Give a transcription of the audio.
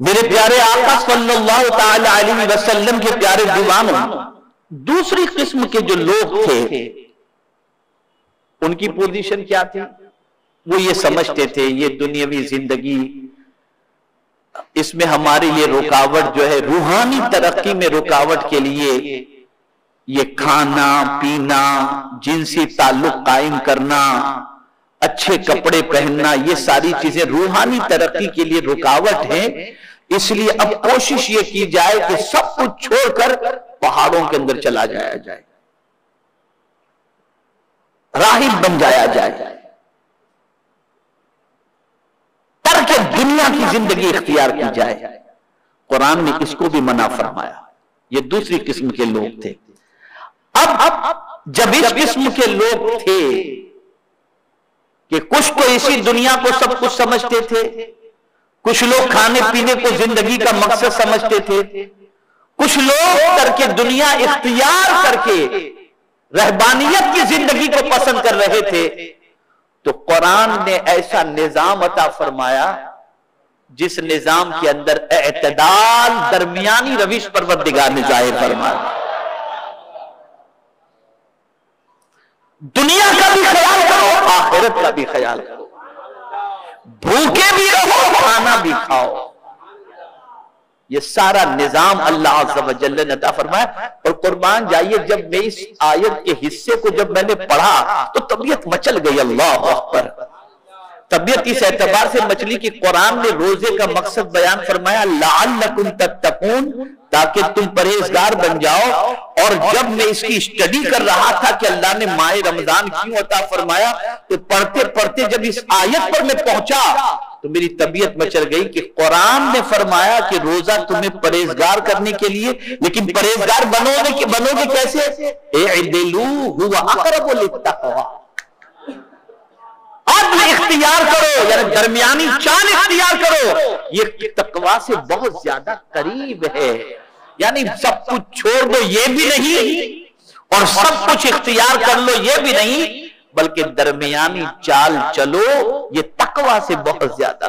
मेरे प्यारे आका सल्लल्लाहु अलैहि वसल्लम के प्यारे दीवानों, दूसरी किस्म के जो लोग थे, उनकी पोजीशन क्या थी? वो ये समझते थे, ये दुनियावी ज़िंदगी, इसमें हमारी ये रुकावट जो है, रूहानी तरक्की में रुकावट के लिए, ये खाना, पीना, जिनसी ताल्लुक कायम करना अच्छे कपड़े पहनना ये सारी चीज़ें रूहानी तरक्की के लिए रुकावट है। इसलिए अब कोशिश ये की जाए कि सब कुछ छोड़कर पहाड़ों के अंदर चला जाया जाए। राहिब बन जाया जाए। करके दुनिया की ज़िंदगी इख्तियार की जाए। कुरान ने इसको भी मना फरमाया। ये दूसरी किस्म के लोग थे। अब अब जब इस किस्म के लोग थे कि कुछ तो इसी दुनिया को सब कुछ समझते थे। कुछ लोग खाने पीने को ज़िंदगी का मकसद समझते थे। कुछ लोग करके दुनिया इख्तियार करके रहबानियत की ज़िंदगी को पसंद कर रहे थे। तो कुरान ने ऐसा निज़ाम अता फरमाया, जिस निज़ाम के अंदर एतदाल दरमियानी रविश परवरदिगार ने ज़ाहिर फरमाया। दुनिया का भी ख्याल आखिरत का भी ख्याल करो। भूखे भी रहो, खाना भी खाओ। ये सारा निज़ाम अल्लाह ने अता फरमाया। और कुर्बान जाइए, जब मैं इस आयत के हिस्से को जब मैंने पढ़ा तो तबीयत मचल गई, अल्लाह पर तबीयत इस एतबार से मछली की कुरान ने रोज़े का मकसद बयान फरमाया लाल तत्तकून ताकि तुम परहेजगार बन जाओ। और जब मैं इसकी स्टडी कर रहा था कि अल्लाह ने माए रमज़ान क्यों अता फरमाया तो पढ़ते पढ़ते जब इस आयत पर मैं पहुँचा तो मेरी तबीयत मचल गई कि कुरान ने फरमाया कि रोजा तुम्हें परहेजगार करने के लिए, लेकिन परहेजगार बनोगे कि, बनोगे कैसे? इख्तियार करो, यानी दरमियानी चाल इख्तियार करो। ये तकवा से बहुत ज़्यादा करीब है। यानी सब कुछ छोड़ दो ये भी नहीं और सब कुछ इख्तियार कर लो ये भी नहीं बल्कि दरमियानी चाल चलो ये तकवा से बहुत ज़्यादा